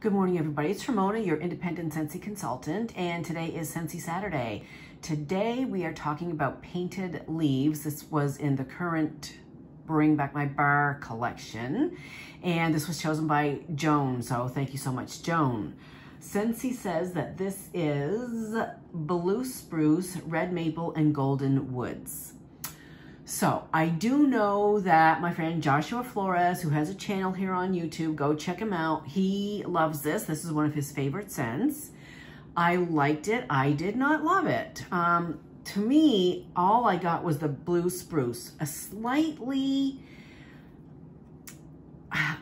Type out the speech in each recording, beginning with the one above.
Good morning, everybody. It's Ramona, your independent Scentsy consultant, and today is Scentsy Saturday. Today we are talking about painted leaves. This was in the current Bring Back My Bar collection, and this was chosen by Joan, so thank you so much, Joan. Scentsy says that this is blue spruce, red maple, and golden woods. So I do know that my friend Joshua Flores, who has a channel here on YouTube, go check him out. He loves this. This is one of his favorite scents. I liked it. I did not love it. Um, to me, all I got was the blue spruce, a slightly, uh,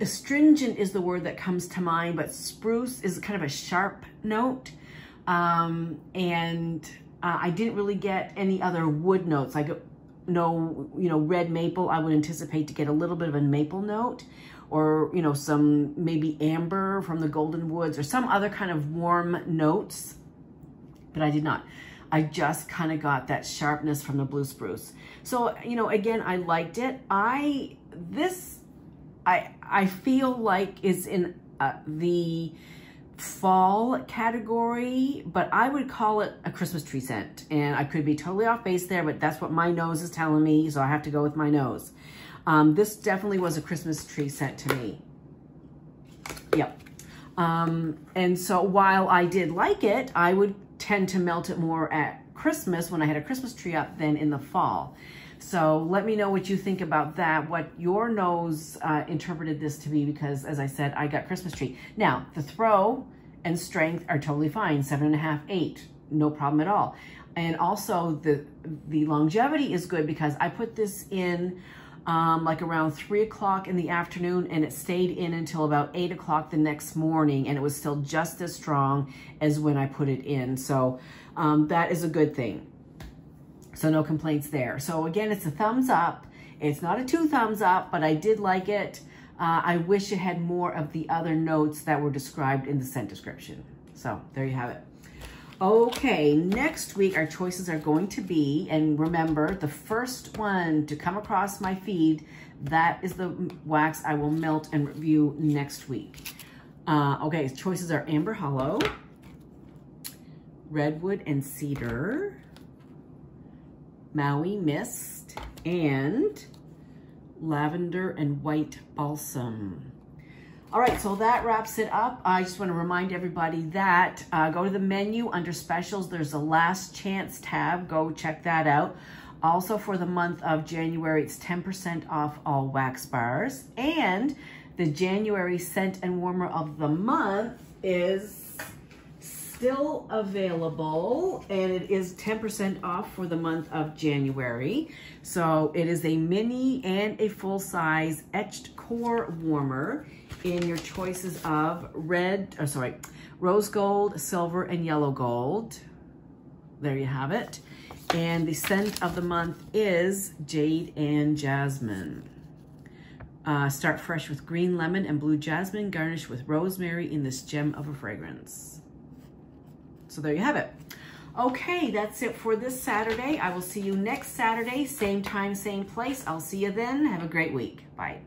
astringent is the word that comes to mind, but spruce is kind of a sharp note. Um, and uh, I didn't really get any other wood notes. Like no, you know, red maple, I would anticipate to get a little bit of a maple note or, you know, some maybe amber from the Golden Woods or some other kind of warm notes, but I did not. I just kind of got that sharpness from the blue spruce. So, you know, again, I liked it. I, this, I, I feel like is in uh, the, fall category, but I would call it a Christmas tree scent. And I could be totally off base there, but that's what my nose is telling me, so I have to go with my nose. Um, this definitely was a Christmas tree scent to me. Yep. Um, and so while I did like it, I would tend to melt it more at Christmas when I had a Christmas tree up than in the fall. So let me know what you think about that, what your nose uh, interpreted this to be, because as I said, I got Christmas tree. Now, the throw and strength are totally fine, seven and a half, eight, no problem at all. And also the, the longevity is good because I put this in um, like around three o'clock in the afternoon and it stayed in until about eight o'clock the next morning and it was still just as strong as when I put it in. So um, that is a good thing. So no complaints there. So again, it's a thumbs up. It's not a two thumbs up, but I did like it. Uh, I wish it had more of the other notes that were described in the scent description. So there you have it. Okay, next week our choices are going to be, and remember, the first one to come across my feed, that is the wax I will melt and review next week. Uh, okay, choices are Amber Hollow, Redwood and Cedar, Maui Mist, and Lavender and White Balsam. All right, so that wraps it up. I just want to remind everybody that uh, go to the menu under specials. There's a last chance tab. Go check that out. Also for the month of January, it's 10% off all wax bars. And the January scent and warmer of the month is still available and it is 10% off for the month of January. So it is a mini and a full size etched core warmer in your choices of red, or sorry, rose gold, silver, and yellow gold. There you have it. And the scent of the month is Jade and Jasmine. Uh, start fresh with green lemon and blue jasmine, garnish with rosemary in this gem of a fragrance. So there you have it. Okay, that's it for this Saturday. I will see you next Saturday, same time, same place. I'll see you then. Have a great week. Bye.